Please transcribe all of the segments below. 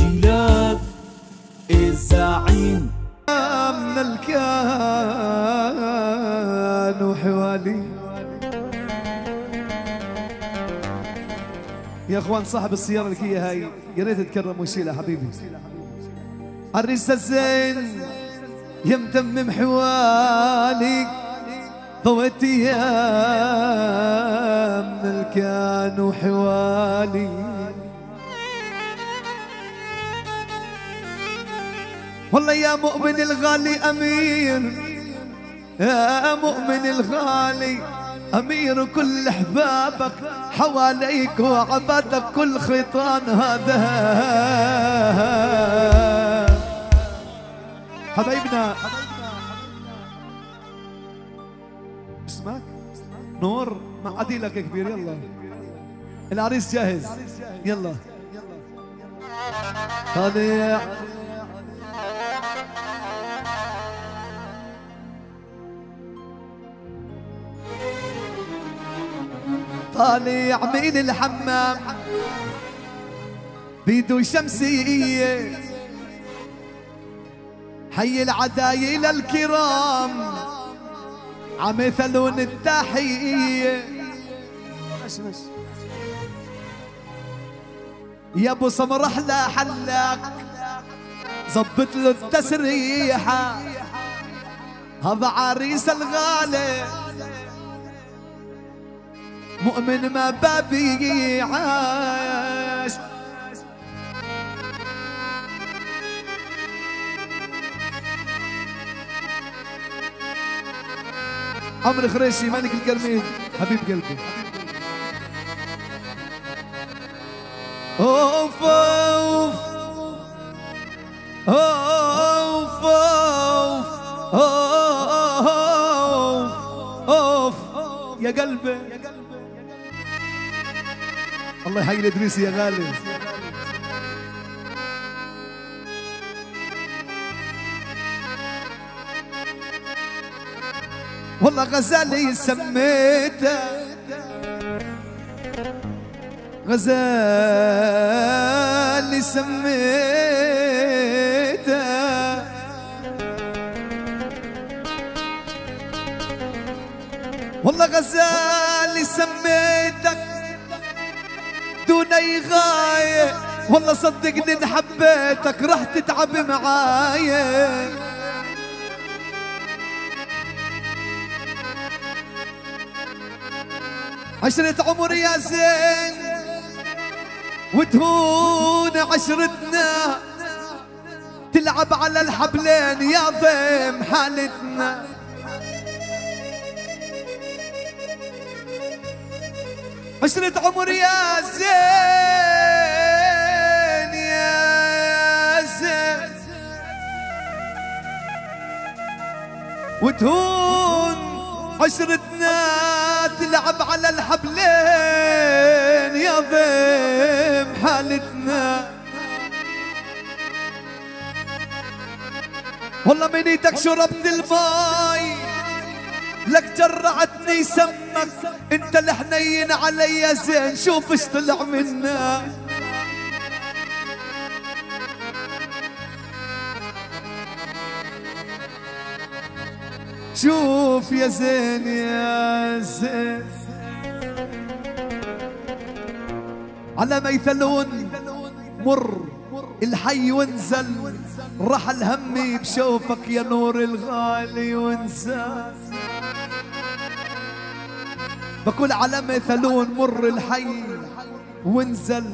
تسجيلات الزعيم. من الكان وحوالي. يا أخوان صاحب السيارة الكية هاي يا ريت تكرم وشيلها حبيبي. عريس الزين يا متمم حوالي ضويت أيام من الكان وحوالي. والله يا مؤمن الغالي أمير. يا مؤمن الغالي أمير كل أحبابك حواليك وعبادك كل خيطان هذا. حبايبنا اسمك؟ نور مع عديلك يا كبير يلا. العريس جاهز. يلا. طالع طالع من الحمام. بيدو شمسية. حي العدايل الكرام. عم يثلون التحية. يا أبو سمر أحلى حلاك. زبط له التسريحة. هذا عريس الغالي مؤمن ما بابي عاش. عمرو خريشي ملك القرمين حبيب قلبي. أوف أوف. أوف أوف. أوف أوف. يا قلبي. الله يحيي الادريسي يا غالي. والله غزالي سميته. غزالي سميته. والله غزالي سميتك دون أي غاية. والله صدقني إن حبيتك راح تتعب معايا. عشرة عمر يا زين وتهون عشرتنا. تلعب على الحبلين يا ضيم حالتنا. عشرة عمر يا زين يا زين. وتهون عشرتنا تلعب على الحبلين يا ضيم حالتنا. والله من إيدك شربت الماي. لك جرعتني سمك. انت الحنين علي زين شوف إيش طلع منا شوف يا زين يا زين. على ما يثلون مر الحي وانزل. رحل همي بشوفك يا نور الغالي وانزل بقول على ما يثلون مر الحي وانزل.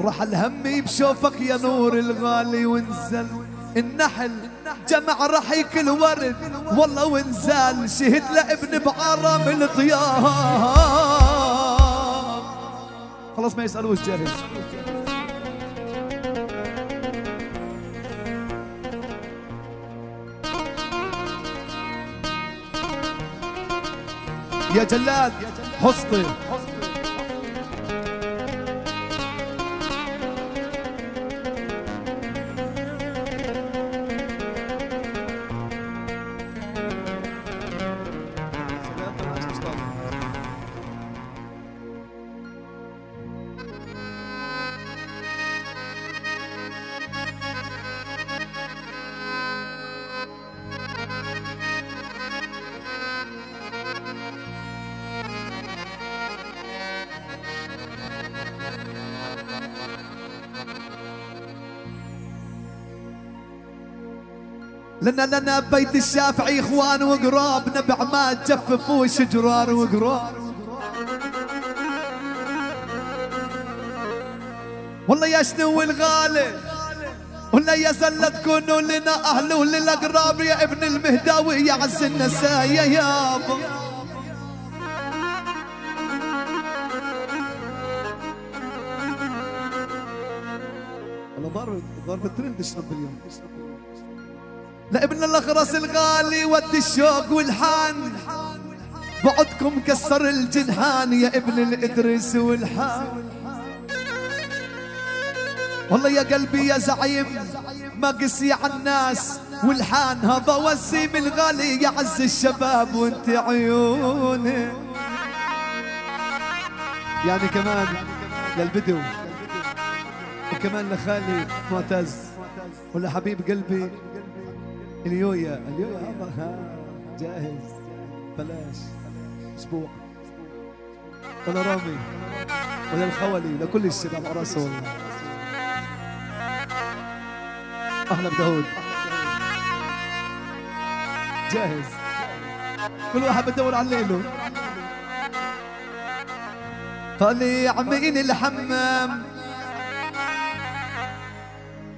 رحل همي بشوفك يا نور الغالي وانزل. النحل جمع رحيك الورد والله وانزال شهد لابن بعرم الطياب خلاص ما يسألوش جاهز. يا جلاد حسطي لنا لنا بيت الشافعي إخوان وقراب نبع ما تجففوا شجرار وقراب. والله يا شنو الغالي؟ ولا يا زلة تكونوا لنا أهل وللأقراب يا ابن المهداوي يا عز النساء يا يابا والله ضرب ضرب الترند اشرب اليوم لابن الاخرس الغالي ود الشوق والحان. بعدكم كسر الجنحان يا ابن الإدريس والحان. والله يا قلبي يا زعيم ما قسي على الناس والحان. هذا وسيم الغالي يعز الشباب وانت عيوني. يعني كمان للبدو وكمان لخالي معتز ولحبيب قلبي اليويا اليويا جاهز بلاش أسبوع. ولا رامي ولا الخولي لكل الشباب على راسه والله. أهلا بداود جاهز. كل واحد بدور على ليله. طلع من الحمام.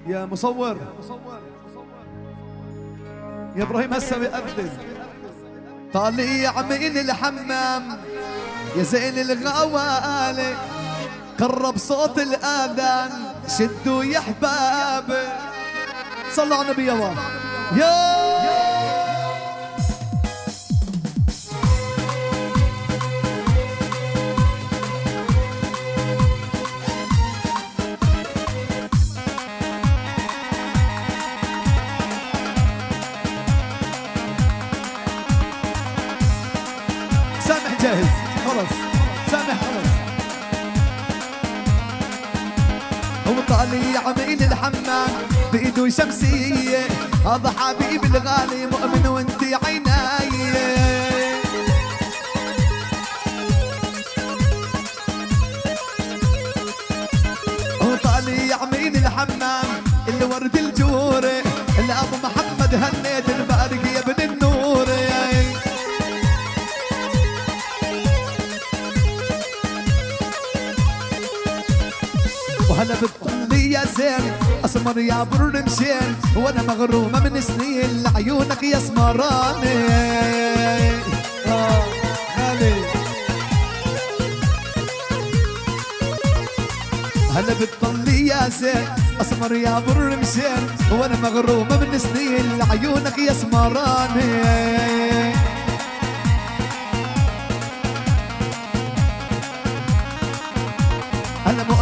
يا مصور. يا إبراهيم هسه بيأذن طالع من الحمام يا زين الغوالي قرب صوت الآذان شدوا يا أحبابي. صلوا على النبي يا يا بايده شمسية هذا حبيبي الغالي مؤمن وانت عيناي. هو طالع من الحمام الورد الجوري الابو محمد هنيت اسمر يا بر مشين وأنا مغرومة من سنين لعيونك يا سمراني. آه هلا بتطلي يا زين أسمر يا بر مشين وأنا مغرومة من سنين لعيونك يا سمراني.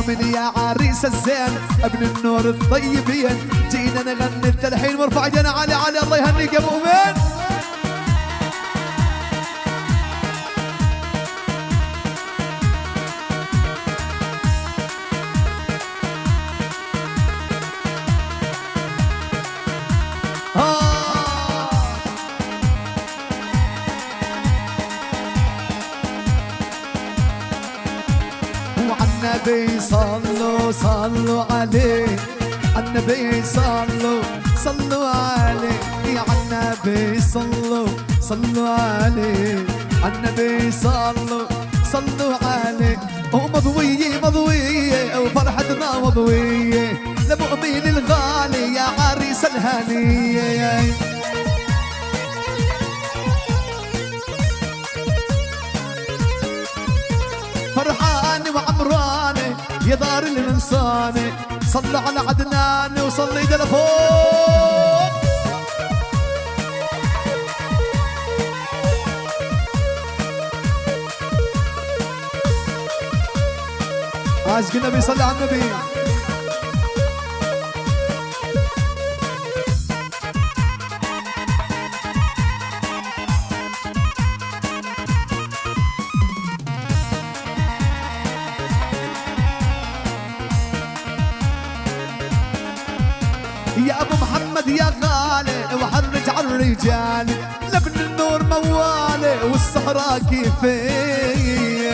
مؤمن يا عريس الزين ابن النور الطيبين. جينا نغني التلحين وارفع ايدينا علي علي الله يهنيك يا مؤمن. صلوا عليه. عالنبي صلوا صلوا عليه. عالنبي صلوا صلوا عليه. عالنبي صلوا صلوا عليه. ومضوية مضوية وفرحتنا مضوية. لمؤمن الغالي يا عريس الهنية. دار الانساني صلى على عدنان وصلي تلفون عاشق النبي صلى على النبي. الرجال لابن النور موالي والصحراء كيفين.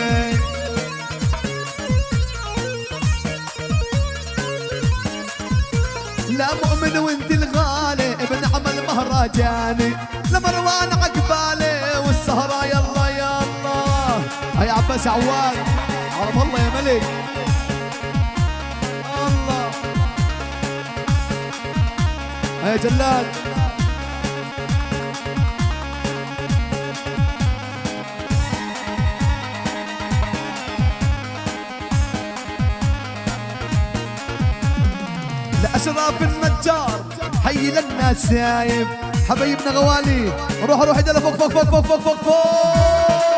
لا مؤمن وانت الغالي بنعمل مهرجاني لمروان عقبالي والسهرة يلا يلا. هيا عباس عواد عرب الله يا ملك. الله. هيا جلاد لأشراف النجار حي للناس سايب حبايبنا غوالي روح روح يدلا فوق فوق فوق فوق فوق فوق, فوق.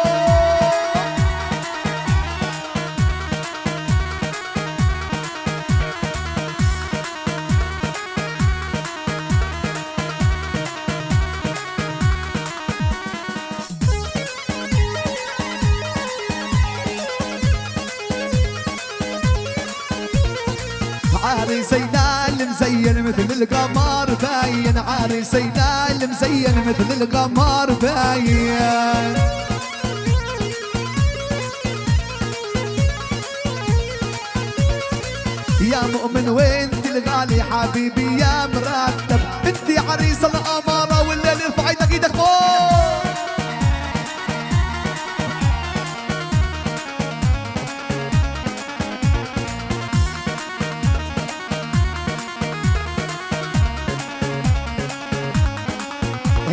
عاري سيدال مزين مثل القمر باين. عاري سيدال مزين مثل القمر باين. يا مؤمن وانت الغالي حبيبي يا مرتب؟ انت عريس الاماره والليل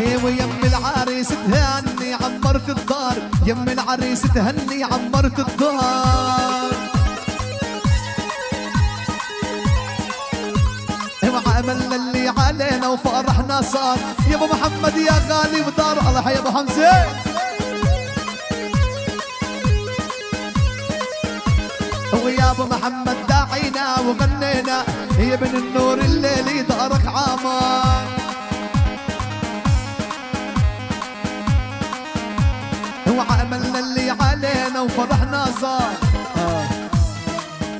هي ويم العريس تهني عمرت الدار. يم العريس تهني عمرت الدار. وعملنا اللي علينا وفرحنا صار. يا أبو محمد يا غالي بدار الله. يا أبو حمزة. ويا أبو محمد داعينا وغنينا. يا ابن النور الليلي دارك آه.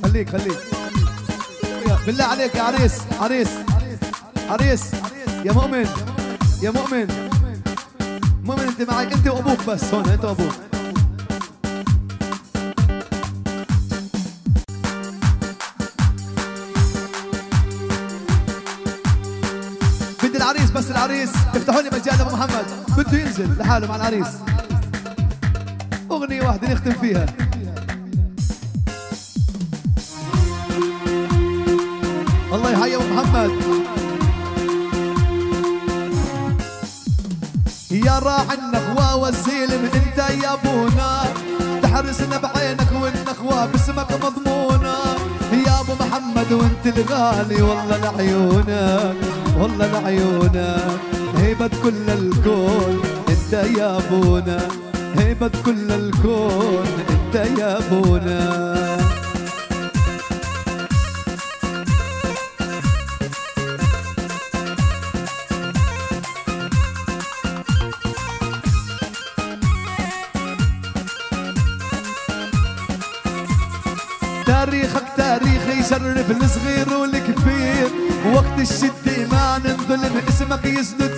خليك خليك. بالله عليك يا عريس عريس عريس. يا مؤمن يا مؤمن. مؤمن انت معي انت وابوك بس. هون انت وابوك. بدي العريس بس العريس. افتحوا لي مجال ابو محمد. بده ينزل لحاله مع العريس. أغنية واحدة نختم فيها. الله يحيي ابو محمد. يا راعي النخوة والزلم أنت يا أبونا. تحرسنا بعينك والنخوة باسمك مضمونة. يا أبو محمد وأنت الغالي والله لعيونك والله لعيونك. هيبة كل الكون أنت يا أبونا. هيبة كل الكون انت يا ابونا تاريخك تاريخ يشرف الصغير والكبير. وقت الشدة ما ننظلم اسمك يسند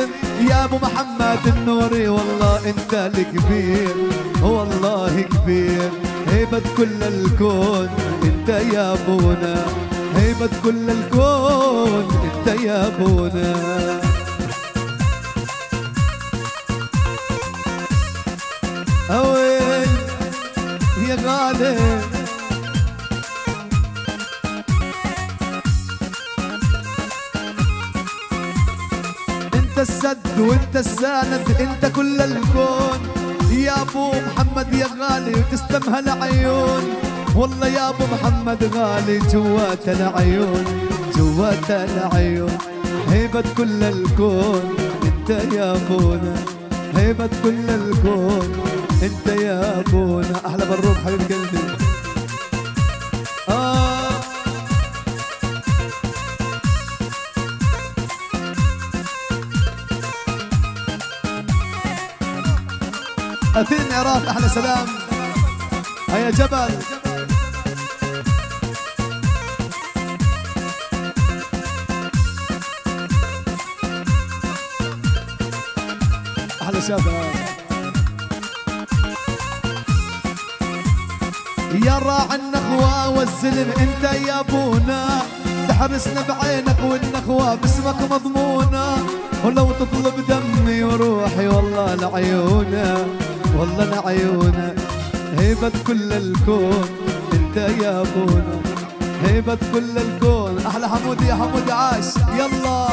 تصير يا أبو محمد النوري والله أنت الكبير. والله كبير. هيبة كل الكون أنت يا أبونا. هيبة كل الكون أنت يا أبونا. أوي يا غالي. السد وانت الساند انت كل الكون. يا أبو محمد يا غالي وتسلم هالعيون. والله يا أبو محمد غالي جوات العيون جوات العيون. هيبة كل الكون انت يا أبونا. هيبة كل الكون انت يا أبونا. أحلى بروك حبيب قلبي. أثير العراق أحلى سلام هيا جبل. أحلى شباب يا راعي النخوة والزلم أنت يا أبونا. حرسنا بعينك والنخوة باسمك مضمونة. ولو تطلب دمي وروحي والله لعيونك والله لعيونك هيبة كل الكون. أنت يا أبونا. هيبة كل الكون. أحلى حمود يا حمود عاش. يلا.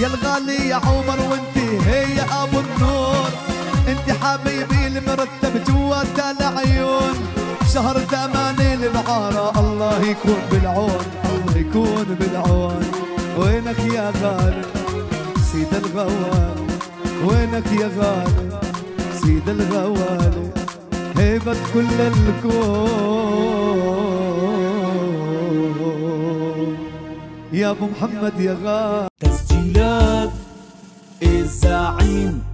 يا الغالي يا عمر وانتي. هي أبو النور. شهر ثمانية المعارة الله يكون بالعون الله يكون بالعون. وينك يا غالي؟ سيد الغوالي وينك يا غالي؟ سيد الغوالي هيبة كل الكون. يا أبو محمد يا غالي. تسجيلات الزعيم.